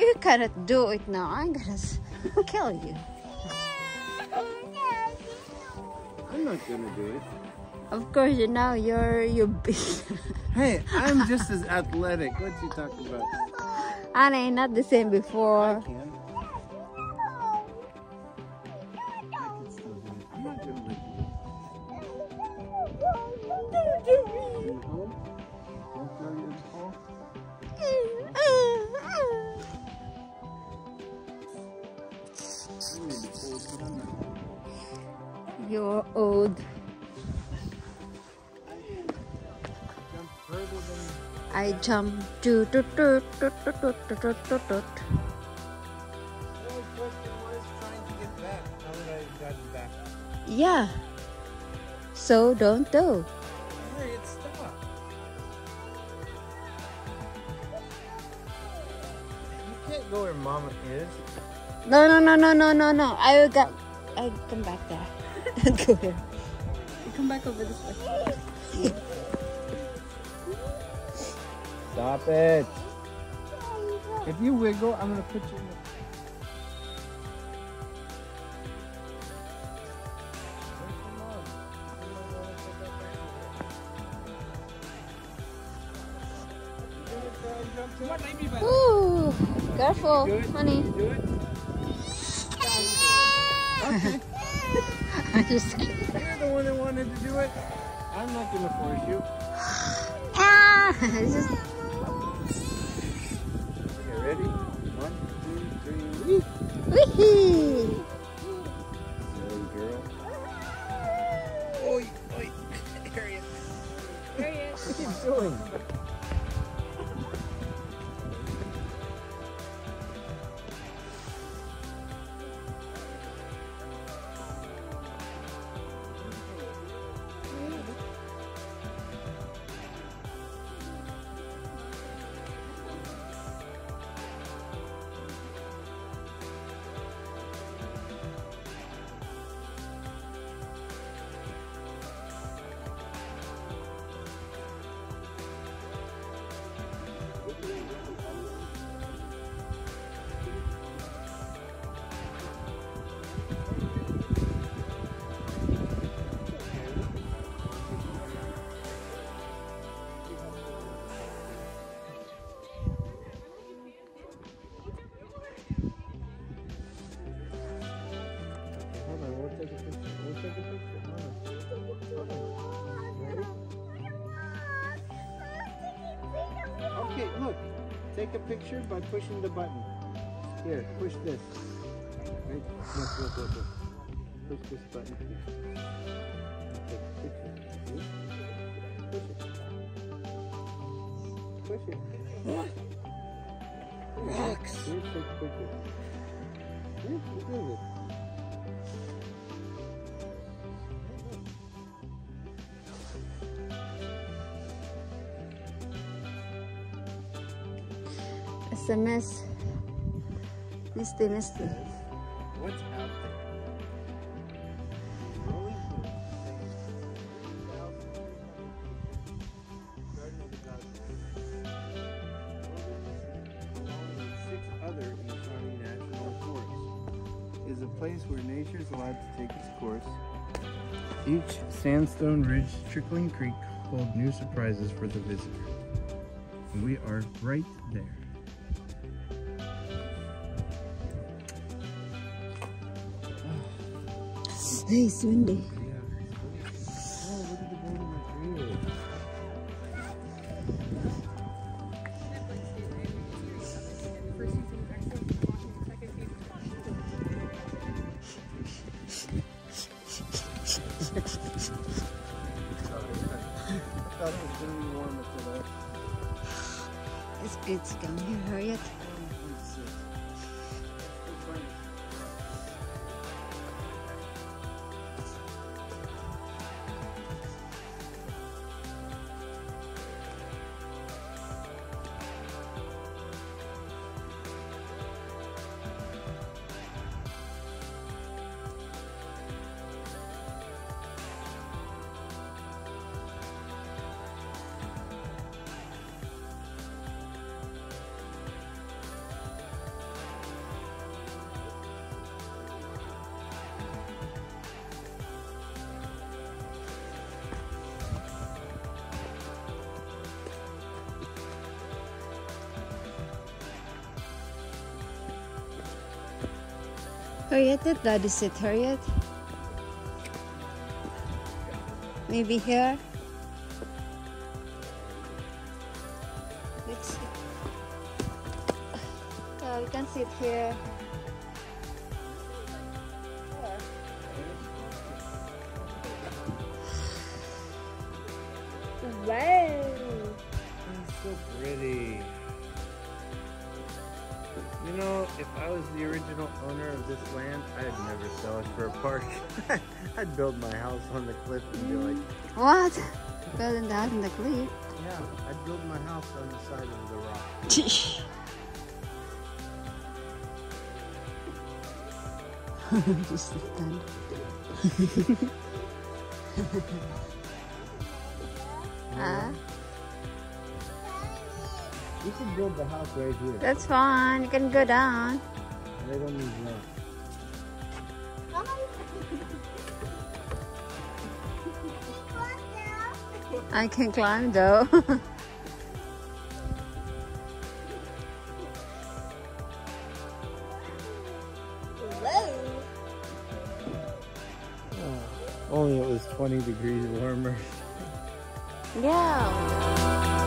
you cannot do it now. I'm gonna kill you. I'm not gonna do it. Of course, you now you're you're big. Hey, I'm just as athletic. What you talking about? Honey, not the same before. The only question was trying to get back. How would I gotten back? Yeah. So don't do. Hurry, it stopped. You can't go where Mama is. No, no, no, no, no, no, no. I will go. I come back there. And go here. You come back over this way. Stop it. If you wiggle, I'm gonna put you in the Ooh, careful, honey. Okay. I just kidding. You're the one that wanted to do it. I'm not gonna force you. ah, just Okay, ready? One, two, three. Wee Silly girl. Oi, oi. Harriet. Harriet. What are you doing? take a picture. We'll take a picture. Hold on. Hold on. Ready? Okay, look. Take a picture by pushing the button. Here, push this. Right? Look, look, look, look. Push this button. Take a picture. Push it. Push it. Relax. Here, take a picture. Look six other in the Shawnee National Forest, is a place where nature is allowed to take its course. Each sandstone ridge, trickling creek hold new surprises for the visitor. And we are right there. Warm after that. It's good to come here, Harriet. Harriet, did daddy sit, Harriet? Maybe here? Let's see. Oh, we can sit here. Wow! It's so pretty. You know, if I was the original owner of this land, I'd never sell it for a park. I'd build my house on the cliff and be like, What? Building the house in the cliff. yeah, I'd build my house on the side of the rock. Just stand. Ah, You could build the house right here. that's fine. You can go down. Right on these rocks. I can climb though. Oh, only it was 20 degrees warmer. yeah.